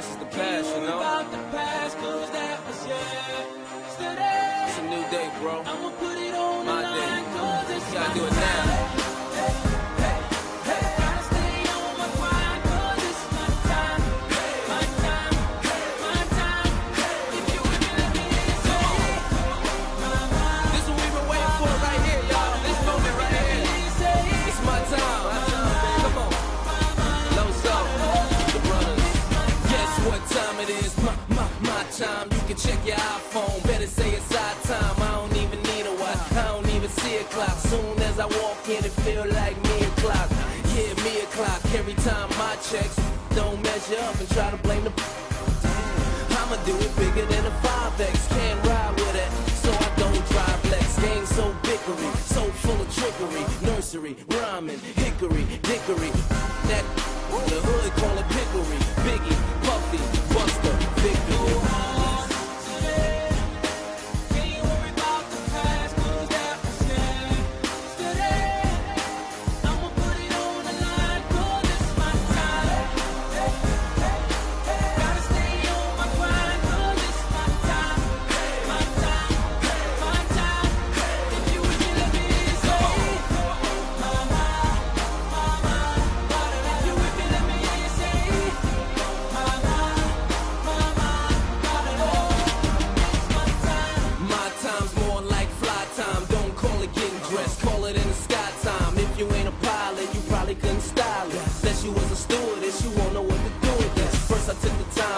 past is the past, you know? About the past, cause that was yesterday. It's a new day, bro. I'ma put it on My day. cause it's You gotta do it now. Time. You can check your iPhone. Better say it's our time. I don't even need a watch. I don't even see a clock. Soon as I walk in, it feel like me o'clock. Yeah, me o'clock. Every time my checks don't measure up and try to blame the. I'ma do it bigger than a 5X. Can't ride with it, so I don't drive Lex. Game so bickery, so full of trickery. Nursery, rhyming, hickory, dickory. That the hood call it pickery. Biggie,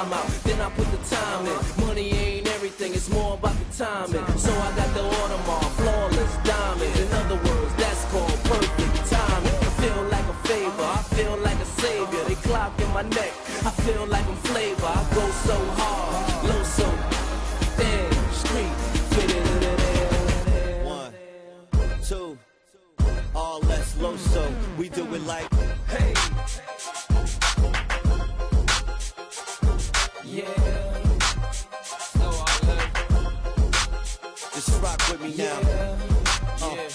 time out, then I put the time in. Money ain't everything, it's more about the timing. So I got the Audemars, flawless diamonds. In other words, that's called perfect timing. I feel like a favor, I feel like a savior. They clock in my neck, I feel like I'm flavor. I go so hard, low so damn street. One, two, all less low so we do it like Hey. Just rock with me now. Yeah.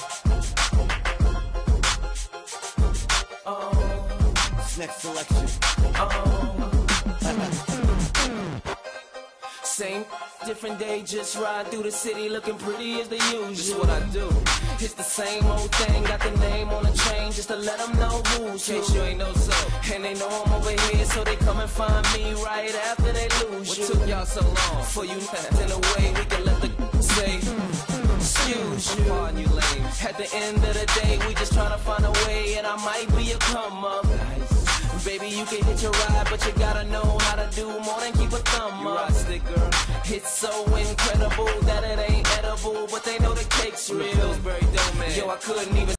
Uh. This next selection. Same different day, just ride through the city looking pretty as the usual. This what I do. It's the same old thing, got the name on the chain just to let them know who's who. Case you ain't know so. And they know I'm over here, so they come and find me right after they lose what you. What took y'all so long? For you in a way we can let the At the end of the day, we just tryna find a way, and I might be a come up. Baby, you can hit your ride, but you gotta know how to do more than keep a thumb You up. stick, girl. It's so incredible that it ain't edible, but they know the cake's real. Yo, I couldn't even